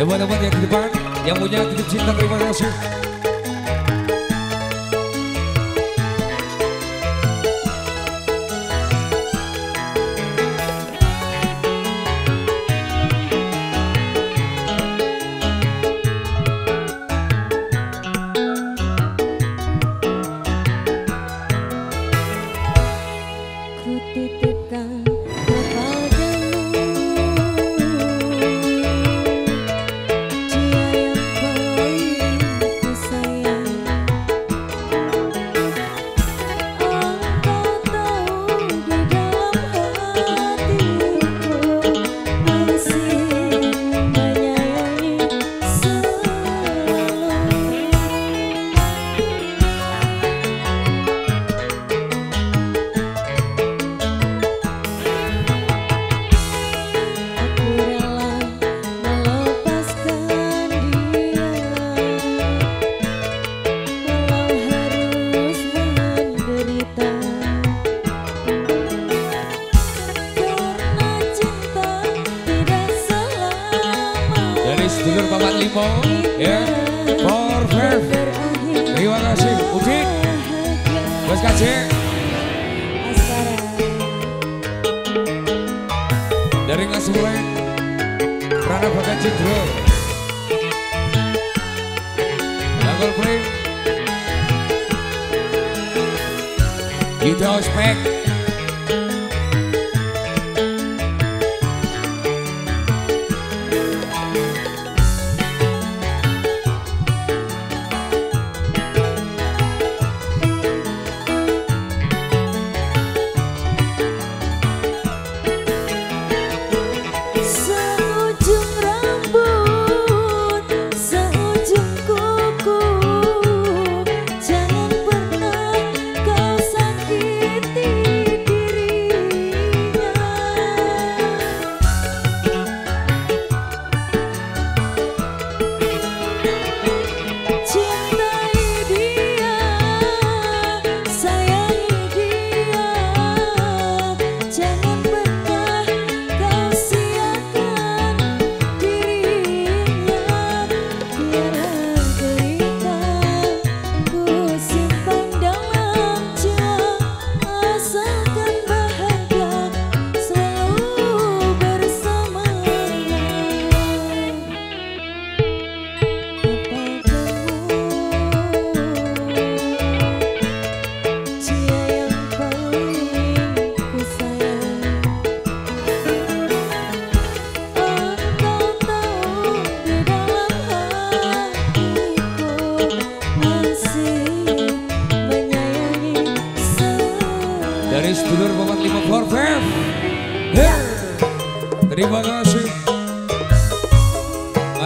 Teman-teman yang di depan, yang punya titip cinta terima kasih. Sedulur Bapak Limo, ya, for berakhir Terima kasih, bahagia. Bos Askara dari Ngasulen, Prana Bakat Cindro, Langgol Pring, Gita Ospek,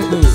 oh.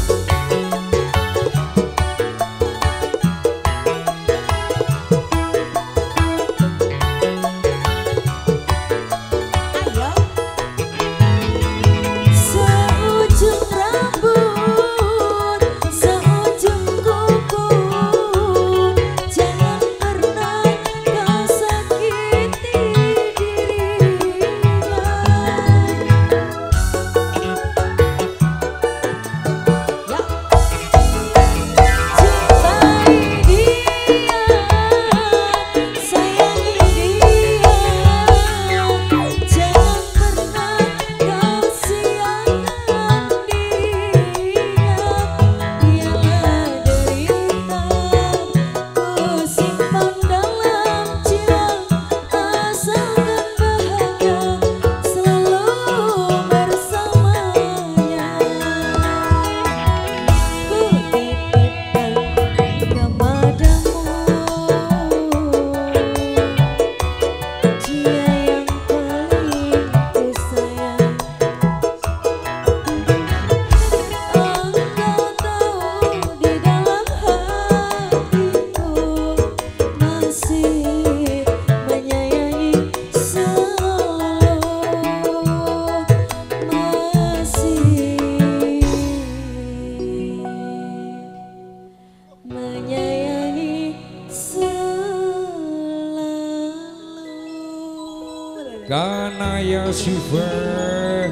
Kanaya Shiver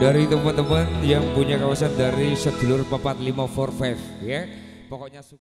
dari teman-teman yang punya kawasan dari sedulur papat ya. Pokoknya